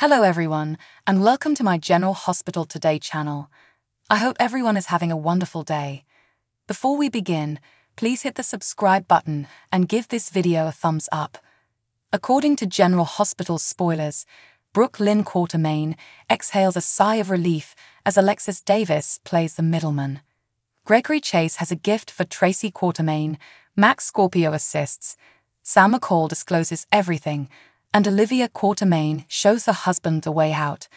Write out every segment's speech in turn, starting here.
Hello everyone, and welcome to my General Hospital Today channel. I hope everyone is having a wonderful day. Before we begin, please hit the subscribe button and give this video a thumbs up. According to General Hospital spoilers, Brook Lynn Quartermaine exhales a sigh of relief as Alexis Davis plays the middleman. Gregory Chase has a gift for Tracy Quartermaine, Max Scorpio assists, Sam McCall discloses everything, and Olivia Quartermaine shows her husband the way out.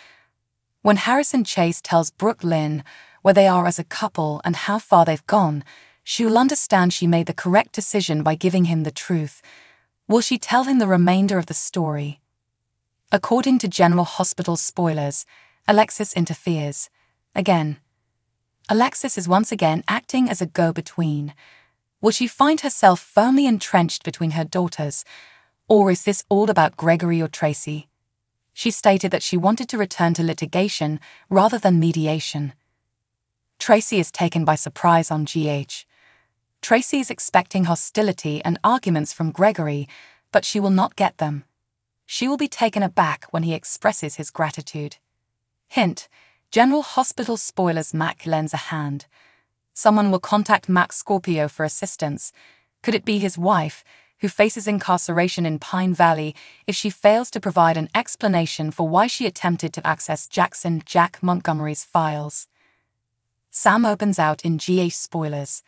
When Harrison Chase tells Brook Lynn where they are as a couple and how far they've gone, she will understand she made the correct decision by giving him the truth. Will she tell him the remainder of the story? According to General Hospital spoilers, Alexis interferes. Again. Alexis is once again acting as a go between. Will she find herself firmly entrenched between her daughters, or is this all about Gregory or Tracy? She stated that she wanted to return to litigation rather than mediation. Tracy is taken by surprise on GH. Tracy is expecting hostility and arguments from Gregory, but she will not get them. She will be taken aback when he expresses his gratitude. Hint General Hospital spoilers Mac lends a hand. Someone will contact Mac Scorpio for assistance. Could it be his wife, who faces incarceration in Pine Valley if she fails to provide an explanation for why she attempted to access Jackson Jack Montgomery's files. Sam opens out in GH spoilers.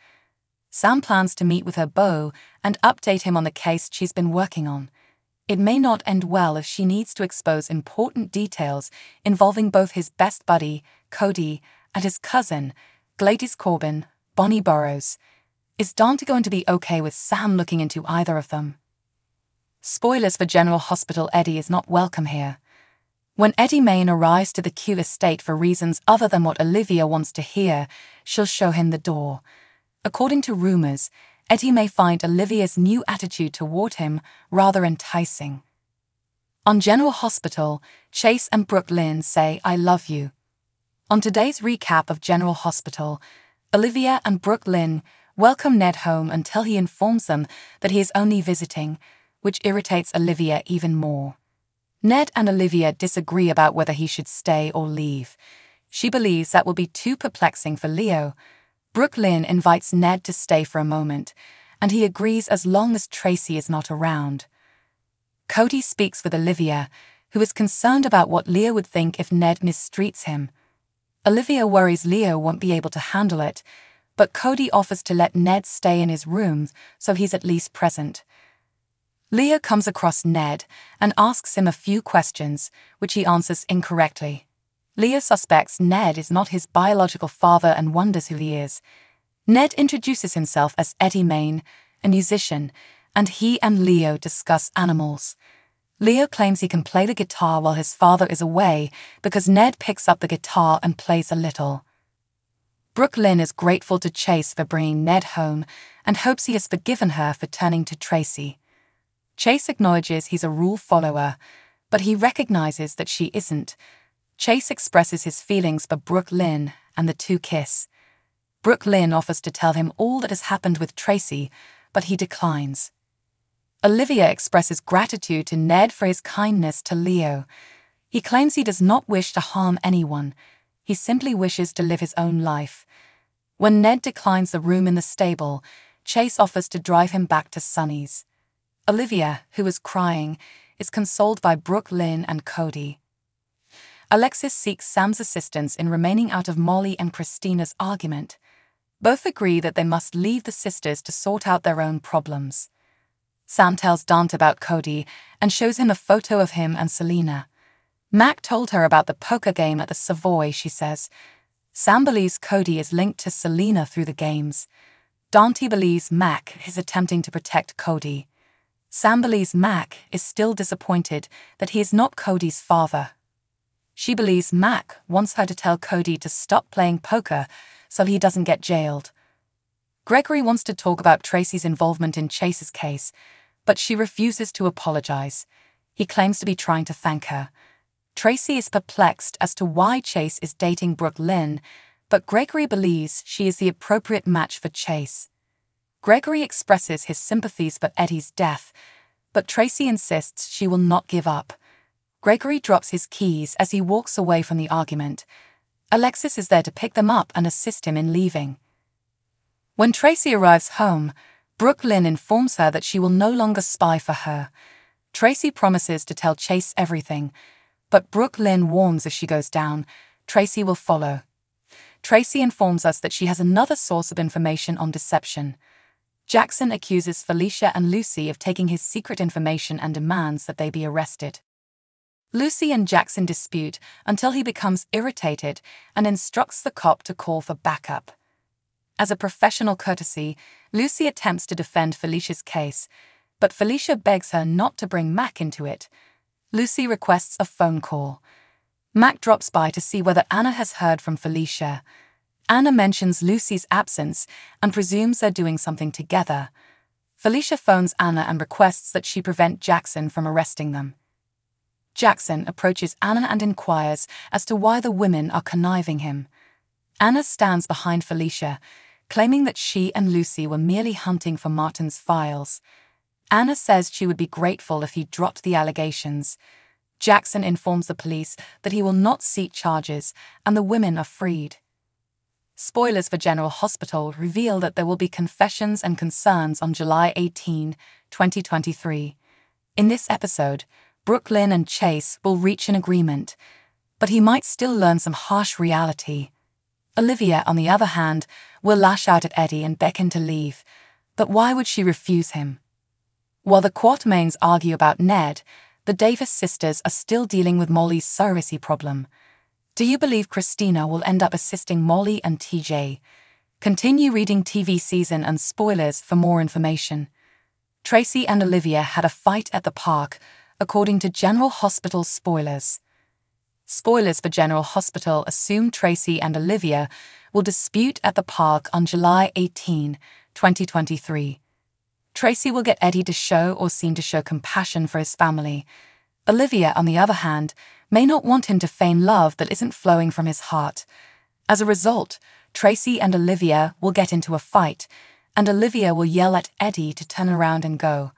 Sam plans to meet with her beau and update him on the case she's been working on. It may not end well if she needs to expose important details involving both his best buddy, Cody, and his cousin, Gladys Corbin, Bonnie Burroughs. Is Dante going to be okay with Sam looking into either of them? Spoilers for General Hospital Eddie is not welcome here. When Eddie Maine arrives to the Q estate for reasons other than what Olivia wants to hear, she'll show him the door. According to rumors, Eddie may find Olivia's new attitude toward him rather enticing. On General Hospital, Chase and Brook Lynn say, I love you. On today's recap of General Hospital, Olivia and Brook Lynn welcome Ned home until he informs them that he is only visiting, which irritates Olivia even more. Ned and Olivia disagree about whether he should stay or leave. She believes that will be too perplexing for Leo. Brook Lynn invites Ned to stay for a moment, and he agrees as long as Tracy is not around. Cody speaks with Olivia, who is concerned about what Leo would think if Ned mistreats him. Olivia worries Leo won't be able to handle it, but Cody offers to let Ned stay in his room so he's at least present. Leo comes across Ned and asks him a few questions, which he answers incorrectly. Leo suspects Ned is not his biological father and wonders who he is. Ned introduces himself as Eddie Maine, a musician, and he and Leo discuss animals. Leo claims he can play the guitar while his father is away because Ned picks up the guitar and plays a little. Brook Lynn is grateful to Chase for bringing Ned home and hopes he has forgiven her for turning to Tracy. Chase acknowledges he's a rule follower, but he recognizes that she isn't. Chase expresses his feelings for Brook Lynn and the two kiss. Brook Lynn offers to tell him all that has happened with Tracy, but he declines. Olivia expresses gratitude to Ned for his kindness to Leo. He claims he does not wish to harm anyone he simply wishes to live his own life. When Ned declines the room in the stable, Chase offers to drive him back to Sunny's. Olivia, who is crying, is consoled by Brook Lynn and Cody. Alexis seeks Sam's assistance in remaining out of Molly and Christina's argument. Both agree that they must leave the sisters to sort out their own problems. Sam tells Dante about Cody and shows him a photo of him and Selena. Mac told her about the poker game at the Savoy, she says. Sam believes Cody is linked to Selena through the games. Dante believes Mac is attempting to protect Cody. Sam believes Mac is still disappointed that he is not Cody's father. She believes Mac wants her to tell Cody to stop playing poker so he doesn't get jailed. Gregory wants to talk about Tracy's involvement in Chase's case, but she refuses to apologize. He claims to be trying to thank her. Tracy is perplexed as to why Chase is dating Brook Lynn, but Gregory believes she is the appropriate match for Chase. Gregory expresses his sympathies for Eddie's death, but Tracy insists she will not give up. Gregory drops his keys as he walks away from the argument. Alexis is there to pick them up and assist him in leaving. When Tracy arrives home, Brook Lynn informs her that she will no longer spy for her. Tracy promises to tell Chase everything, but Brook Lynn warns if she goes down, Tracy will follow. Tracy informs us that she has another source of information on deception. Jackson accuses Felicia and Lucy of taking his secret information and demands that they be arrested. Lucy and Jackson dispute until he becomes irritated and instructs the cop to call for backup. As a professional courtesy, Lucy attempts to defend Felicia's case, but Felicia begs her not to bring Mac into it. Lucy requests a phone call. Mac drops by to see whether Anna has heard from Felicia. Anna mentions Lucy's absence and presumes they're doing something together. Felicia phones Anna and requests that she prevent Jackson from arresting them. Jackson approaches Anna and inquires as to why the women are conniving him. Anna stands behind Felicia, claiming that she and Lucy were merely hunting for Martin's files. Anna says she would be grateful if he dropped the allegations. Jackson informs the police that he will not seek charges and the women are freed. Spoilers for General Hospital reveal that there will be confessions and concerns on July 18, 2023. In this episode, Brook Lynn and Chase will reach an agreement, but he might still learn some harsh reality. Olivia, on the other hand, will lash out at Eddie and beckon to leave, but why would she refuse him? While the Quartermaines argue about Ned, the Davis sisters are still dealing with Molly's surrogacy problem. Do you believe Christina will end up assisting Molly and TJ? Continue reading TV season and spoilers for more information. Tracy and Olivia had a fight at the park, according to General Hospital spoilers. Spoilers for General Hospital assume Tracy and Olivia will dispute at the park on July 18, 2023. Tracy will get Eddie to show or seem to show compassion for his family. Olivia, on the other hand, may not want him to feign love that isn't flowing from his heart. As a result, Tracy and Olivia will get into a fight, and Olivia will yell at Eddie to turn around and go.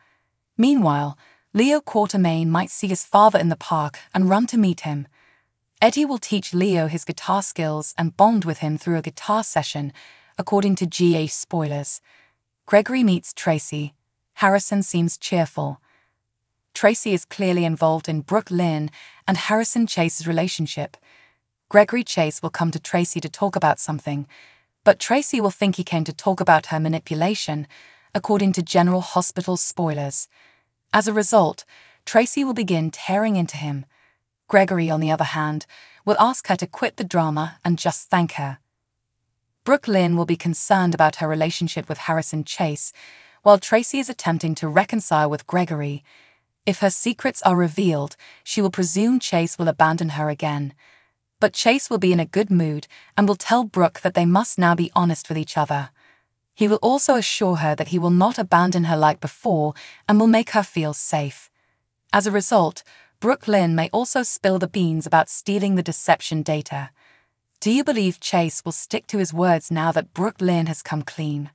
Meanwhile, Leo Quartermaine might see his father in the park and run to meet him. Eddie will teach Leo his guitar skills and bond with him through a guitar session, according to GA spoilers. Gregory meets Tracy. Harrison seems cheerful. Tracy is clearly involved in Brook Lynn and Harrison Chase's relationship. Gregory Chase will come to Tracy to talk about something, but Tracy will think he came to talk about her manipulation, according to General Hospital spoilers. As a result, Tracy will begin tearing into him. Gregory, on the other hand, will ask her to quit the drama and just thank her. Brook Lynn will be concerned about her relationship with Harrison Chase, while Tracy is attempting to reconcile with Gregory. If her secrets are revealed, she will presume Chase will abandon her again. But Chase will be in a good mood and will tell Brook that they must now be honest with each other. He will also assure her that he will not abandon her like before and will make her feel safe. As a result, Brook Lynn may also spill the beans about stealing the deception data. Do you believe Chase will stick to his words now that Brook Lynn has come clean?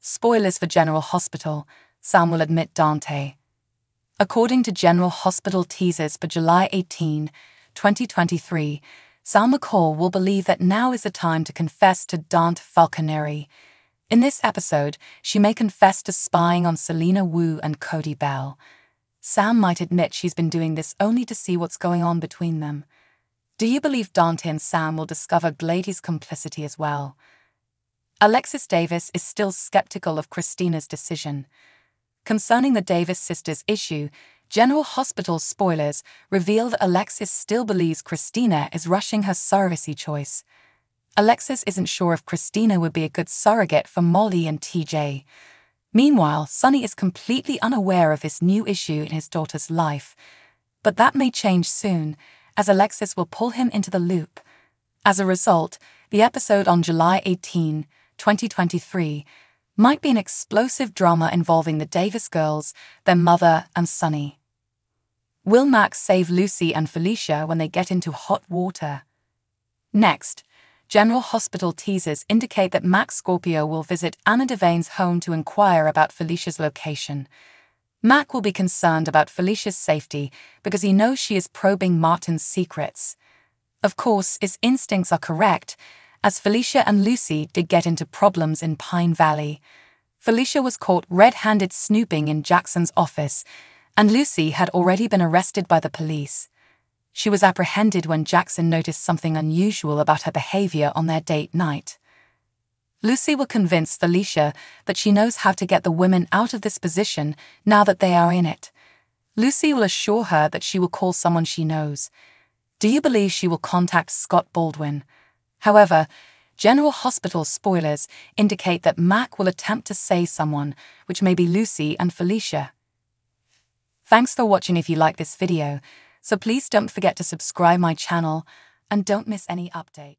Spoilers for General Hospital, Sam will admit Dante. According to General Hospital teasers for July 18, 2023, Sam McCall will believe that now is the time to confess to Dante Falconeri, in this episode, she may confess to spying on Selena Wu and Cody Bell. Sam might admit she's been doing this only to see what's going on between them. Do you believe Dante and Sam will discover Glady's complicity as well? Alexis Davis is still skeptical of Christina's decision. Concerning the Davis sisters' issue, General Hospital spoilers reveal that Alexis still believes Christina is rushing her surrogacy choice. Alexis isn't sure if Christina would be a good surrogate for Molly and TJ. Meanwhile, Sonny is completely unaware of this new issue in his daughter's life. But that may change soon, as Alexis will pull him into the loop. As a result, the episode on July 18, 2023, might be an explosive drama involving the Davis girls, their mother, and Sonny. Will Max save Lucy and Felicia when they get into hot water? Next, General Hospital teasers indicate that Max Scorpio will visit Anna Devane's home to inquire about Felicia's location. Mac will be concerned about Felicia's safety because he knows she is probing Martin's secrets. Of course, his instincts are correct, as Felicia and Lucy did get into problems in Pine Valley. Felicia was caught red handed snooping in Jackson's office, and Lucy had already been arrested by the police. She was apprehended when Jackson noticed something unusual about her behavior on their date night. Lucy will convince Felicia that she knows how to get the women out of this position now that they are in it. Lucy will assure her that she will call someone she knows. Do you believe she will contact Scott Baldwin? However, General Hospital spoilers indicate that Mac will attempt to say someone, which may be Lucy and Felicia. Thanks for watching if you like this video, so please don't forget to subscribe my channel and don't miss any update.